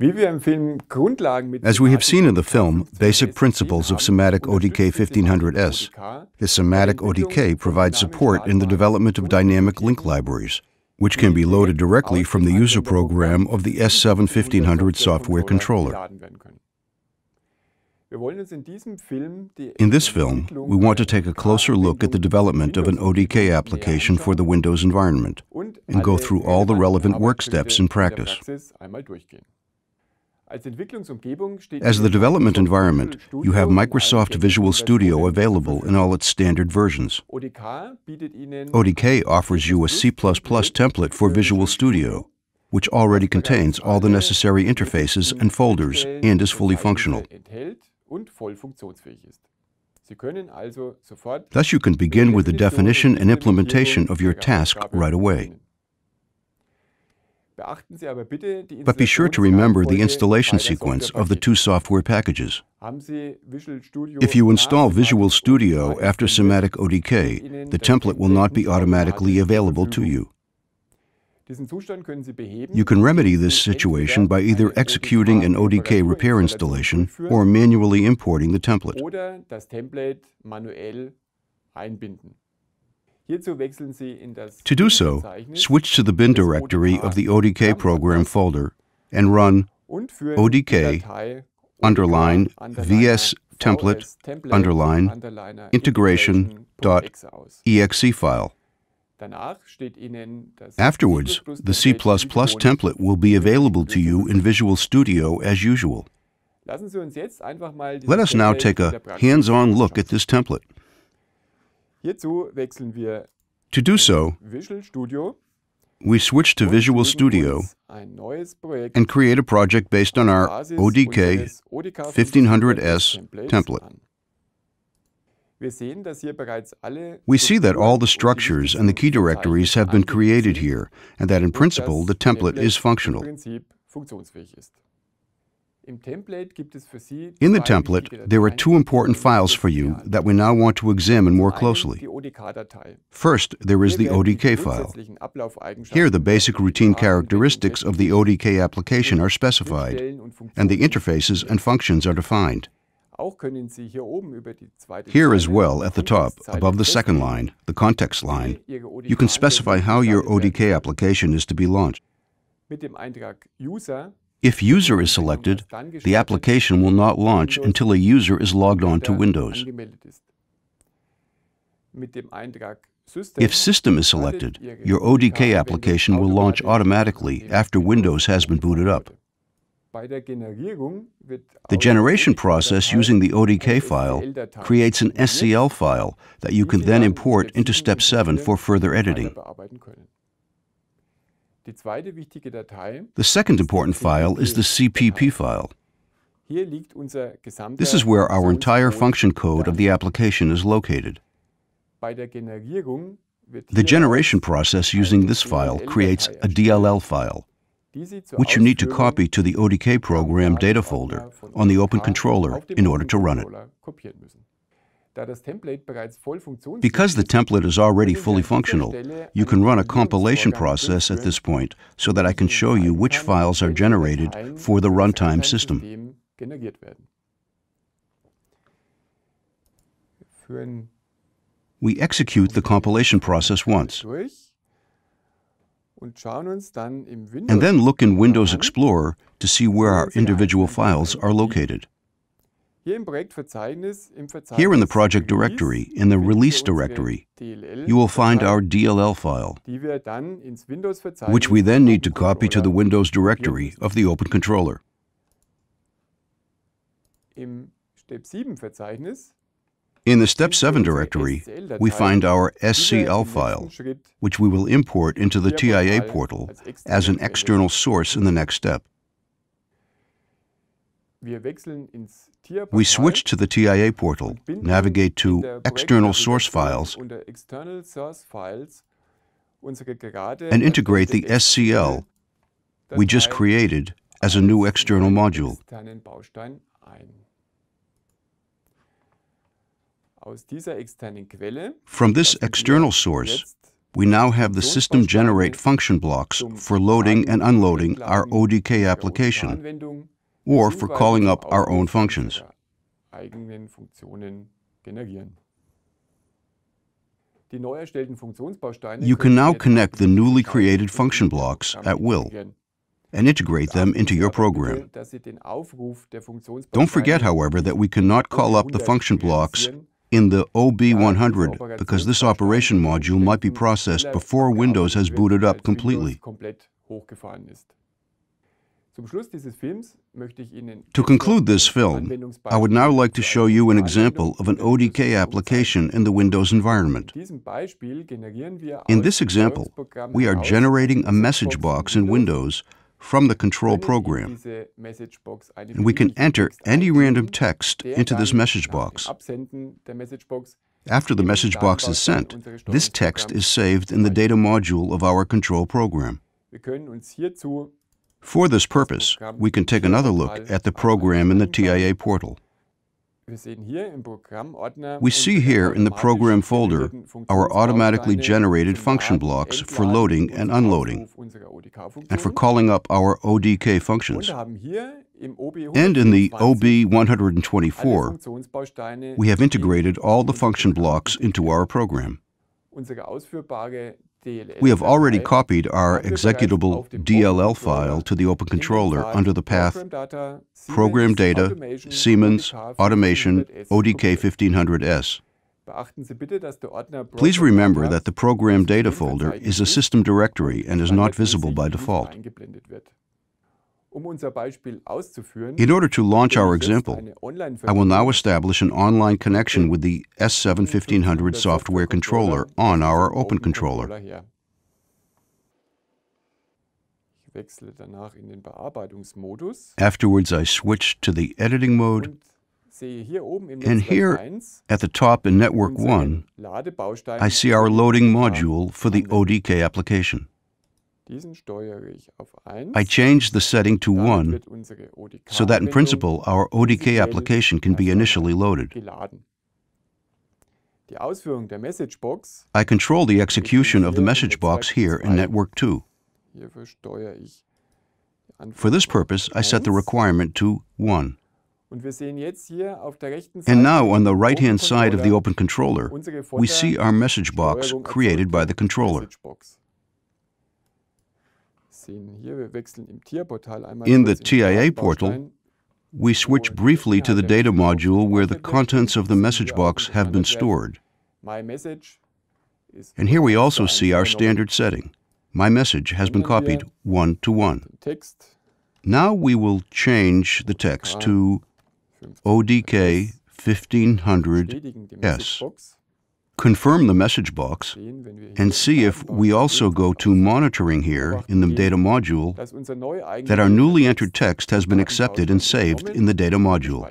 As we have seen in the film, Basic Principles of SIMATIC ODK 1500S, the SIMATIC ODK provides support in the development of dynamic link libraries, which can be loaded directly from the user program of the S7 1500 software controller. In this film, we want to take a closer look at the development of an ODK application for the Windows environment and go through all the relevant work steps in practice. As the development environment, you have Microsoft Visual Studio available in all its standard versions. ODK offers you a C++ template for Visual Studio, which already contains all the necessary interfaces and folders and is fully functional. Thus you can begin with the definition and implementation of your task right away. But be sure to remember the installation sequence of the two software packages. If you install Visual Studio after SIMATIC ODK, the template will not be automatically available to you. You can remedy this situation by either executing an ODK repair installation or manually importing the template. To do so, switch to the bin directory of the ODK program folder and run ODK underline vs template underline integration dot exe file. Afterwards, the C++ template will be available to you in Visual Studio as usual. Let us now take a hands-on look at this template. To do so, we switch to Visual Studio and create a project based on our ODK 1500S template. We see that all the structures and the key directories have been created here, and that in principle the template is functional. In the template, there are two important files for you that we now want to examine more closely. First, there is the ODK file. Here, the basic routine characteristics of the ODK application are specified, and the interfaces and functions are defined. Here as well, at the top, above the second line, the context line, you can specify how your ODK application is to be launched. If User is selected, the application will not launch until a user is logged on to Windows. If System is selected, your ODK application will launch automatically after Windows has been booted up. The generation process using the ODK file creates an SCL file that you can then import into step 7 for further editing. The second important file is the CPP file. This is where our entire function code of the application is located. The generation process using this file creates a DLL file, which you need to copy to the ODK program data folder on the Open Controller in order to run it. Because the template is already fully functional, you can run a compilation process at this point so that I can show you which files are generated for the runtime system. We execute the compilation process once, and then look in Windows Explorer to see where our individual files are located. Here in the project directory, in the release directory, you will find our DLL file, which we then need to copy to the Windows directory of the Open Controller. In the Step 7 directory, we find our SCL file, which we will import into the TIA portal as an external source in the next step. We switch to the TIA portal, navigate to External Source Files, and integrate the SCL we just created as a new external module. From this external source, we now have the system generate function blocks for loading and unloading our ODK application, or for calling up our own functions. You can now connect the newly created function blocks at will and integrate them into your program. Don't forget, however, that we cannot call up the function blocks in the OB100 because this operation module might be processed before Windows has booted up completely. To conclude this film, I would now like to show you an example of an ODK application in the Windows environment. In this example, we are generating a message box in Windows from the control program. And we can enter any random text into this message box. After the message box is sent, this text is saved in the data module of our control program. For this purpose, we can take another look at the program in the TIA portal. We see here in the program folder our automatically generated function blocks for loading and unloading, and for calling up our ODK functions. And in the OB124, we have integrated all the function blocks into our program. We have already copied our executable DLL file to the Open Controller under the path Program Data, Siemens, Automation, ODK 1500S. Please remember that the Program Data folder is a system directory and is not visible by default. In order to launch our example, I will now establish an online connection with the S7 1500 software controller on our Open Controller. Afterwards, I switch to the editing mode, and here at the top in Network 1, I see our loading module for the ODK application. I change the setting to 1 so that in principle our ODK application can be initially loaded. I control the execution of the message box here in Network 2. For this purpose, I set the requirement to 1. And now on the right-hand side of the Open Controller, we see our message box created by the controller. In the TIA portal, we switch briefly to the data module where the contents of the message box have been stored. My message is And here we also see our standard setting. My message has been copied one to one. Now we will change the text to ODK 1500S confirm the message box, and see if we also go to monitoring here in the data module that our newly entered text has been accepted and saved in the data module.